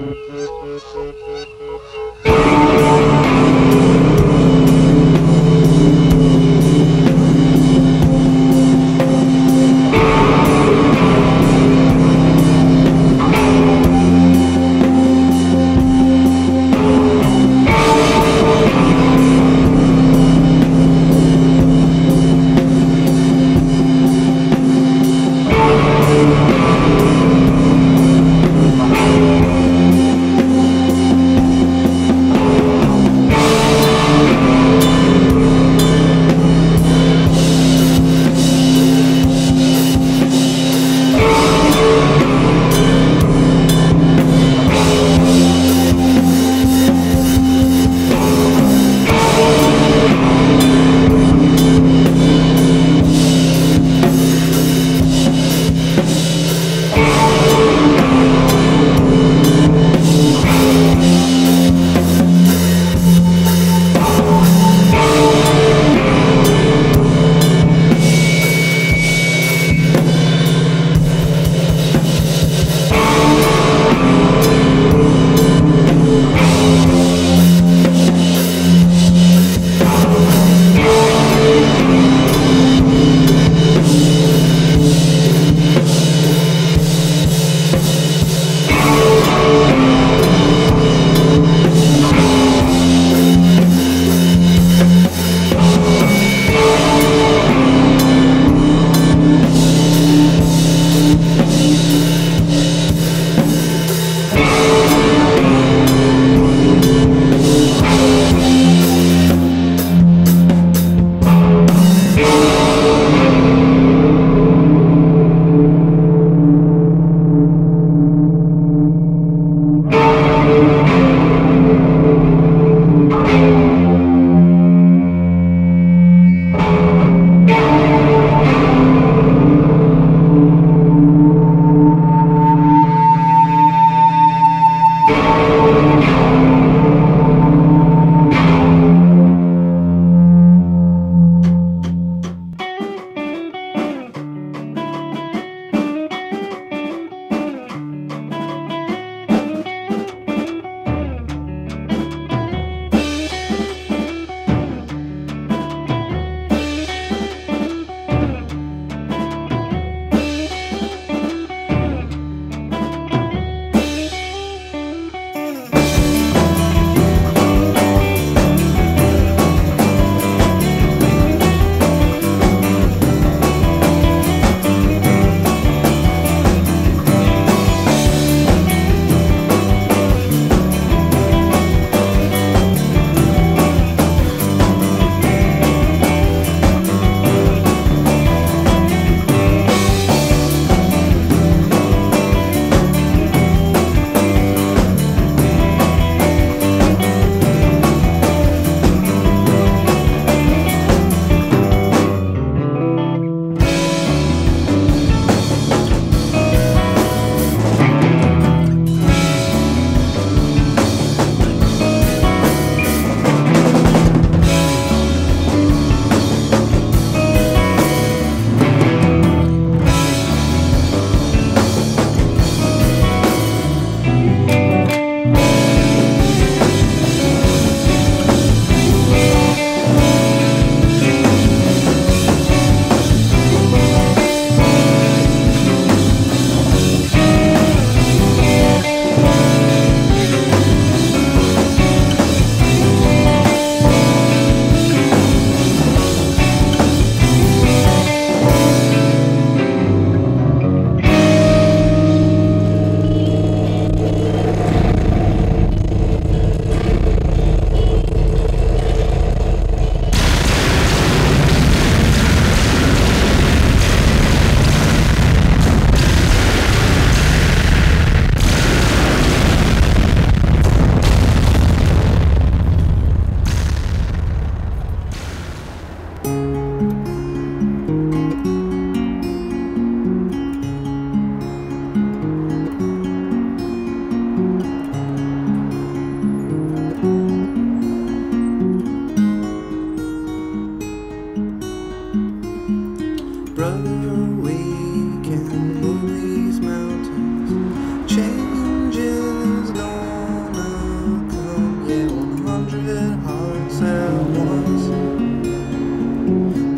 Música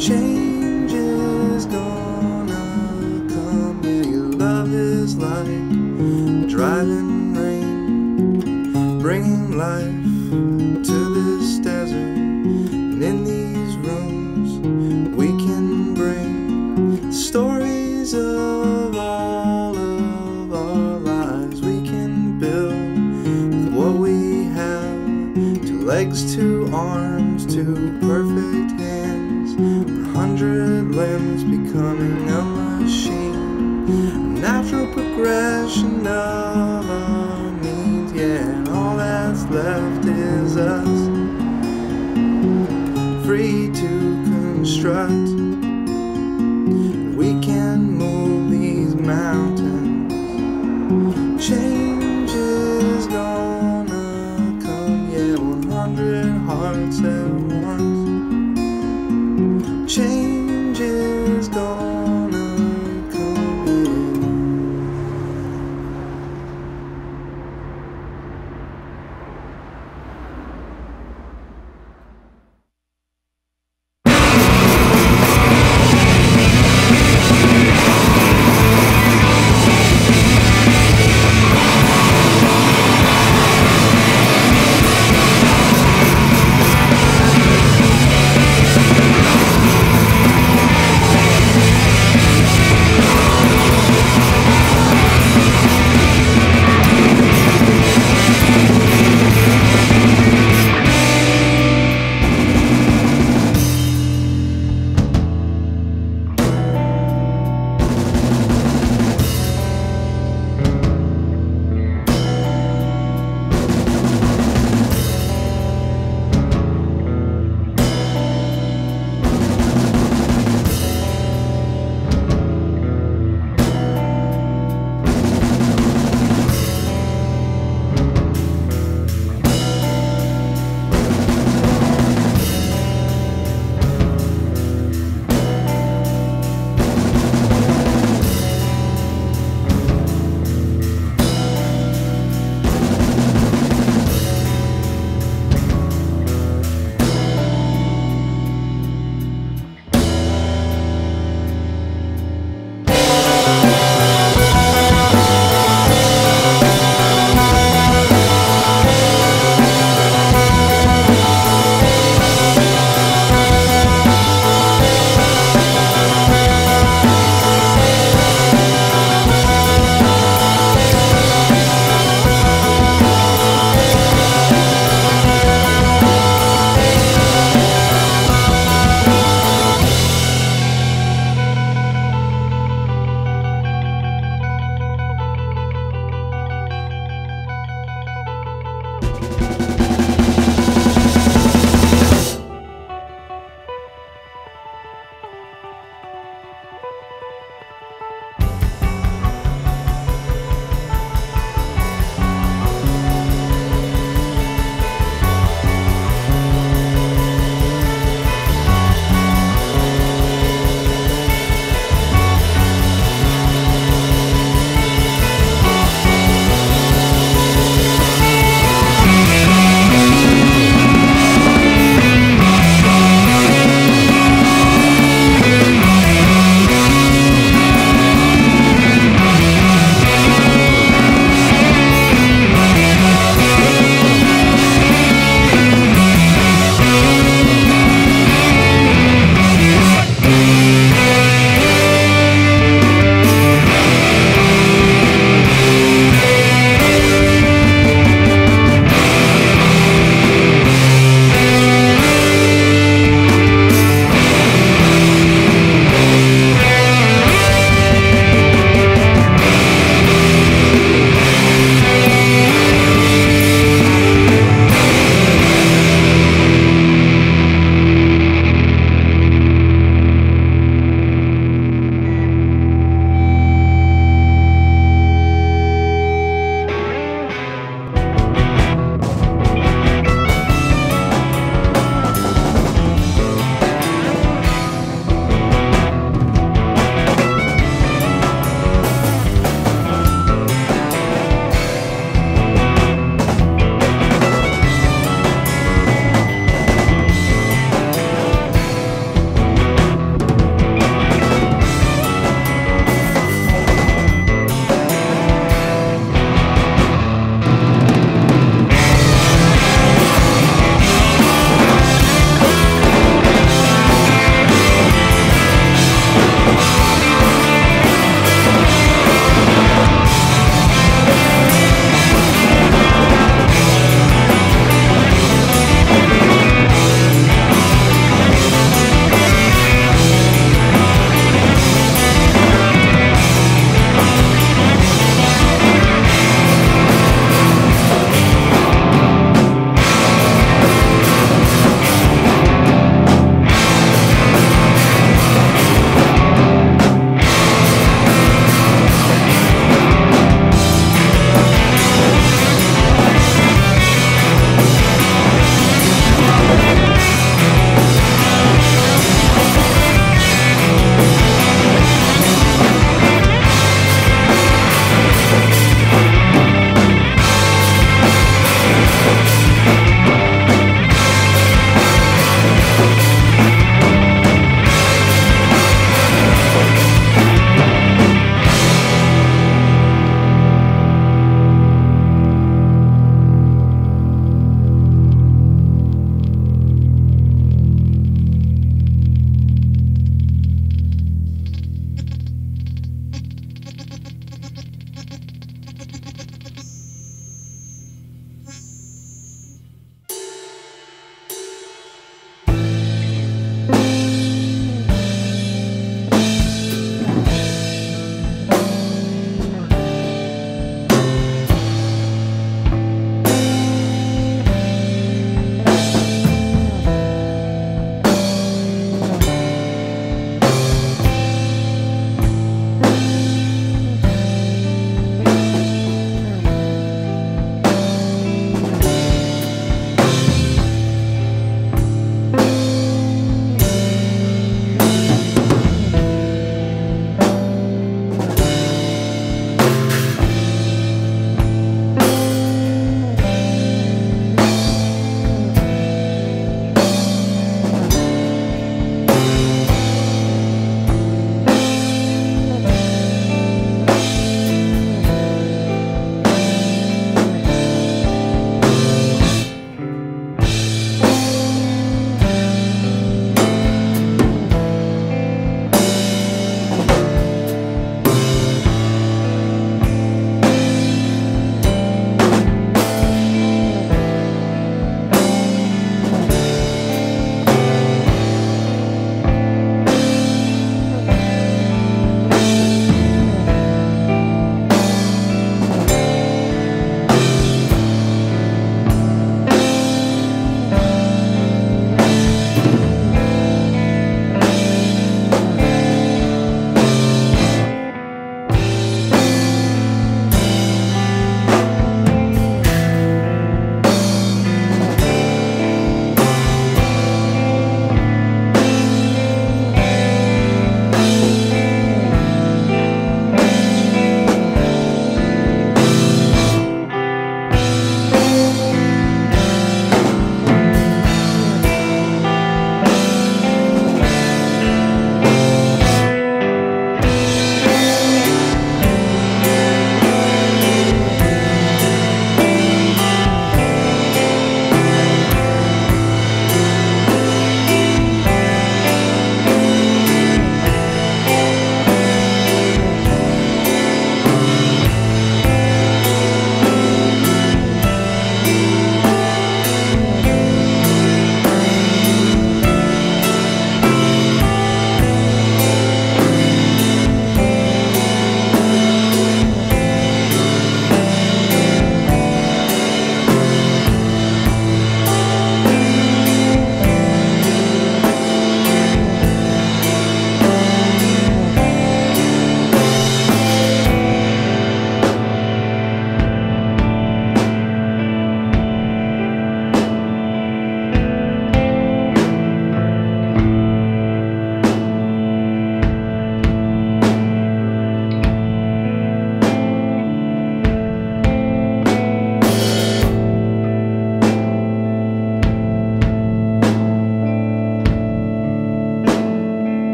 Change is gonna come. Yeah, your love is like driving rain, bringing light.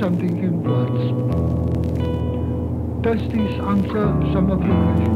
something in words? Does this answer some of your questions?